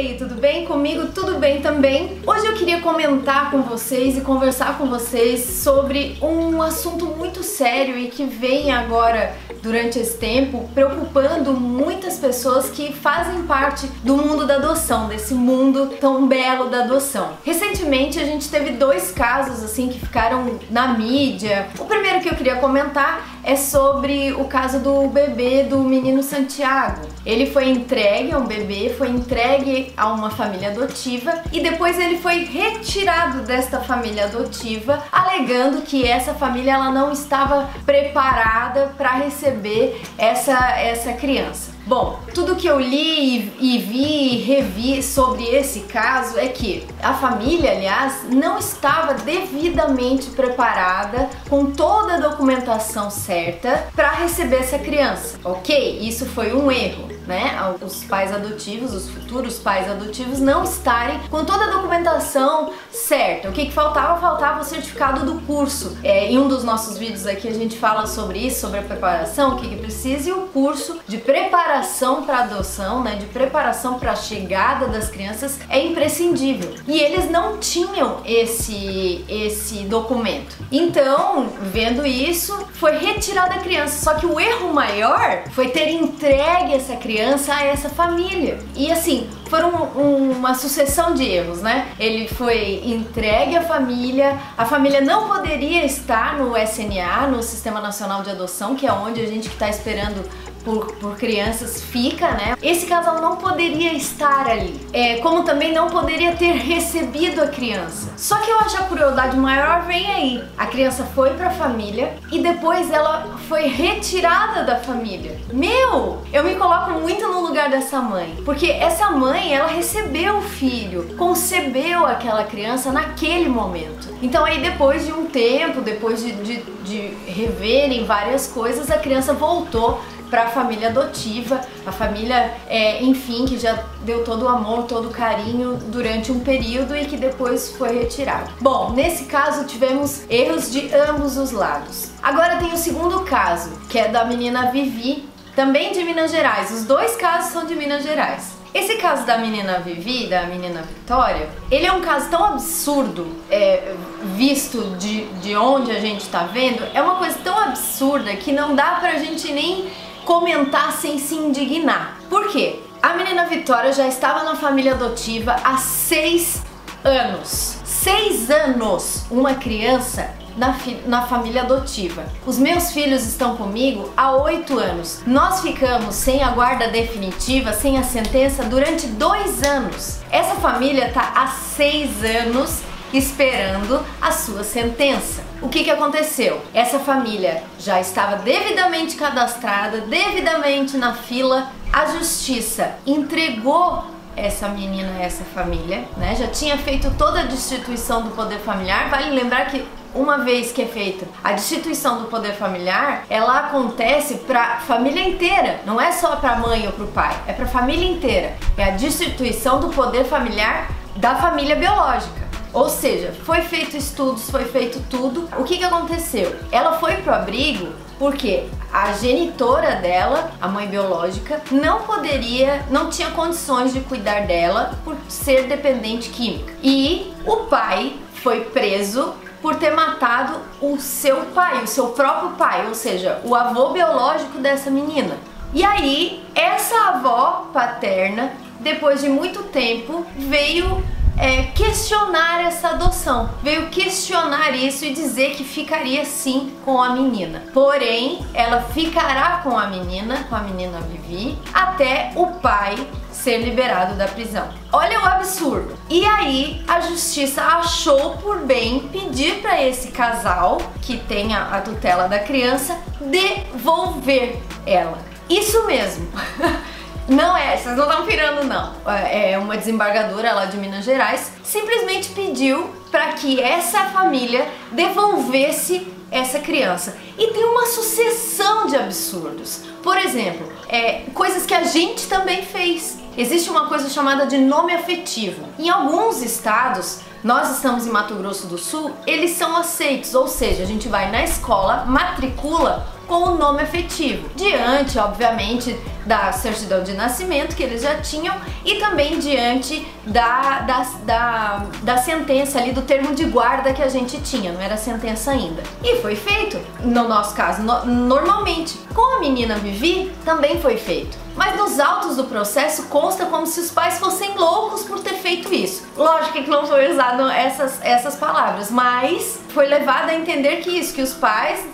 aí, tudo bem? Comigo tudo bem também. Hoje eu queria comentar com vocês e conversar com vocês sobre um assunto muito sério e que vem agora durante esse tempo preocupando muitas pessoas que fazem parte do mundo da adoção, desse mundo tão belo da adoção. Recentemente a gente teve dois casos assim que ficaram na mídia. O primeiro que eu queria comentar é sobre o caso do bebê do menino Santiago. Ele foi entregue a um bebê, foi entregue a uma família adotiva e depois ele foi retirado desta família adotiva, alegando que essa família ela não estava preparada para receber essa essa criança. Bom, tudo que eu li e vi e revi sobre esse caso é que a família, aliás, não estava devidamente preparada com toda a documentação certa para receber essa criança, ok? Isso foi um erro né, os pais adotivos, os futuros pais adotivos não estarem com toda a documentação certa. O que, que faltava? Faltava o certificado do curso. É, em um dos nossos vídeos aqui a gente fala sobre isso, sobre a preparação, o que, que precisa e o curso de preparação para adoção, né, de preparação para a chegada das crianças é imprescindível. E eles não tinham esse esse documento. Então, vendo isso, foi retirada a criança. Só que o erro maior foi ter entregue essa criança criança a essa família. E assim, foram um, uma sucessão de erros, né? Ele foi entregue à família, a família não poderia estar no SNA, no Sistema Nacional de Adoção, que é onde a gente está esperando por, por, crianças fica, né? Esse casal não poderia estar ali, é, como também não poderia ter recebido a criança. Só que eu acho a crueldade maior vem aí. A criança foi para a família e depois ela foi retirada da família. Meu, eu me coloco muito no lugar dessa mãe, porque essa mãe ela recebeu o filho, concebeu aquela criança naquele momento. Então aí depois de um tempo, depois de, de, de reverem várias coisas, a criança voltou para a família adotiva, a família, é, enfim, que já deu todo o amor, todo o carinho durante um período e que depois foi retirado. Bom, nesse caso tivemos erros de ambos os lados. Agora tem o segundo caso, que é da menina Vivi, também de Minas Gerais. Os dois casos são de Minas Gerais. Esse caso da menina Vivi, da menina Vitória, ele é um caso tão absurdo, é, visto de, de onde a gente tá vendo, é uma coisa tão absurda que não dá pra gente nem comentar sem se indignar. Por quê? A menina Vitória já estava na família adotiva há seis anos. Seis anos! Uma criança na, na, família adotiva. Os meus filhos estão comigo há oito anos. Nós ficamos sem a guarda definitiva, sem a sentença, durante dois anos. Essa família está há seis anos esperando a sua sentença. O que, que aconteceu? Essa família já estava devidamente cadastrada, devidamente na fila. A justiça entregou essa menina, essa família, né? Já tinha feito toda a destituição do poder familiar. Vale lembrar que uma vez que é feita a destituição do poder familiar, ela acontece para família inteira, não é só para mãe ou para o pai, é para família inteira. É a destituição do poder familiar da família biológica. Ou seja, foi feito estudos, foi feito tudo. O que, que aconteceu? Ela foi pro abrigo porque a genitora dela, a mãe biológica, não poderia, não tinha condições de cuidar dela por ser dependente química. E o pai foi preso por ter matado o seu pai, o seu próprio pai, ou seja, o avô biológico dessa menina. E aí, essa avó paterna, depois de muito tempo, veio é, questionar essa adoção. Veio questionar isso e dizer que ficaria sim com a menina. Porém, ela ficará com a menina, com a menina Vivi, até o pai ser liberado da prisão. Olha o absurdo. E aí a justiça achou por bem pedir para esse casal que tenha a tutela da criança devolver ela. Isso mesmo. Não é, vocês não estão pirando não. É, é uma desembargadora lá de Minas Gerais simplesmente pediu para que essa família devolvesse essa criança. E tem uma sucessão de absurdos. Por exemplo, é, coisas que a gente também fez. Existe uma coisa chamada de nome afetivo. Em alguns estados, nós estamos em Mato Grosso do Sul, eles são aceitos, ou seja, a gente vai na escola, matricula com o nome afetivo. Diante, obviamente, da certidão de nascimento que eles já tinham e também diante da, da, da, da sentença ali, do termo de guarda que a gente tinha, não era sentença ainda. E foi feito, no nosso caso, no, normalmente. Com a menina Vivi, também foi feito. Mas nos autos do processo consta como se os pais fossem loucos por ter feito isso. Lógico que não foi usado essas, essas palavras, mas foi levado a entender que isso, que os pais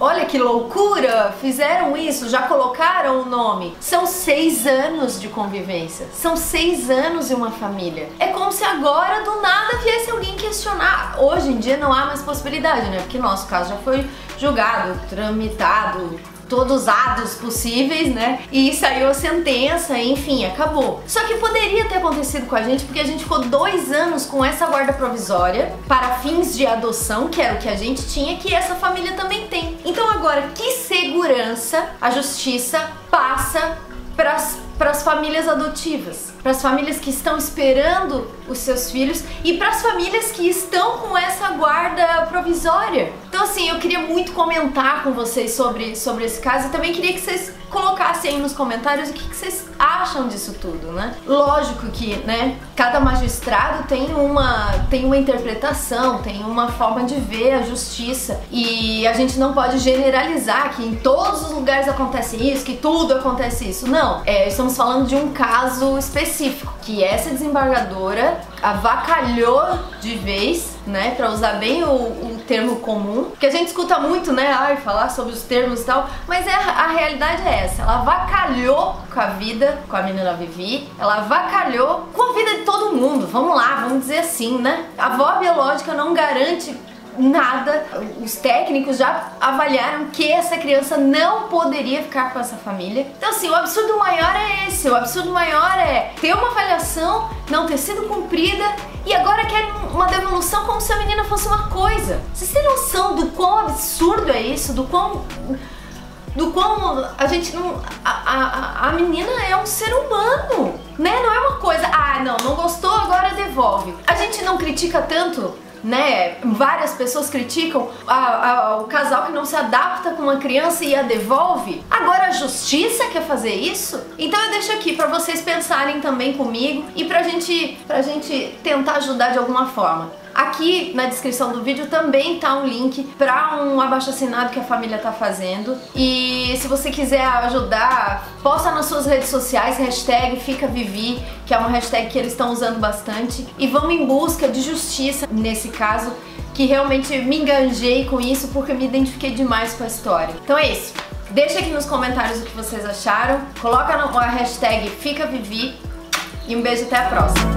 Olha que loucura! Fizeram isso, já colocaram o nome. São seis anos de convivência. São seis anos e uma família. É como se agora do nada viesse alguém questionar. Hoje em dia não há mais possibilidade, né? Porque nosso caso já foi julgado, tramitado, todos os atos possíveis, né? E saiu a sentença, enfim, acabou. Só que poderia ter acontecido com a gente porque a gente ficou dois anos com essa guarda provisória para fins de adoção, que era o que a gente tinha, que essa família também tem. Então agora, que segurança a justiça passa para as famílias adotivas, para as famílias que estão esperando os seus filhos e para as famílias que estão com essa guarda provisória. Então assim, eu queria muito comentar com vocês sobre, sobre esse caso e também queria que vocês colocassem aí nos comentários o que, que vocês acham disso tudo, né? Lógico que, né, cada magistrado tem uma, tem uma interpretação, tem uma forma de ver a justiça e a gente não pode generalizar que em todos os lugares acontece isso, que tudo acontece isso. Não, é, estamos falando de um caso específico, que essa desembargadora avacalhou de vez, né, para usar bem o, o, termo comum, que a gente escuta muito, né, ai, falar sobre os termos e tal, mas é, a realidade é essa, ela avacalhou com a vida, com a menina Vivi, ela avacalhou com a vida de todo mundo, vamos lá, vamos dizer assim, né, a avó biológica não garante nada. Os técnicos já avaliaram que essa criança não poderia ficar com essa família. Então, assim, o absurdo maior é esse. O absurdo maior é ter uma avaliação, não ter sido cumprida e agora querem uma devolução como se a menina fosse uma coisa. Vocês têm noção do quão absurdo é isso? Do quão do quão a gente não. A, a, a menina é um ser humano, né? Não é uma coisa, ah, não, não gostou, agora devolve. A gente não critica tanto né? Várias pessoas criticam a, a, o casal que não se adapta com uma criança e a devolve. Agora a justiça quer fazer isso? Então eu deixo aqui para vocês pensarem também comigo e pra gente, pra gente tentar ajudar de alguma forma. Aqui na descrição do vídeo também tá um link para um abaixo assinado que a família tá fazendo. E se você quiser ajudar, posta nas suas redes sociais, hashtag FicaVivi, que é uma hashtag que eles estão usando bastante. E vamos em busca de justiça nesse caso, que realmente me enganjei com isso porque me identifiquei demais com a história. Então é isso. Deixa aqui nos comentários o que vocês acharam. Coloca a hashtag FicaVivi e um beijo até a próxima.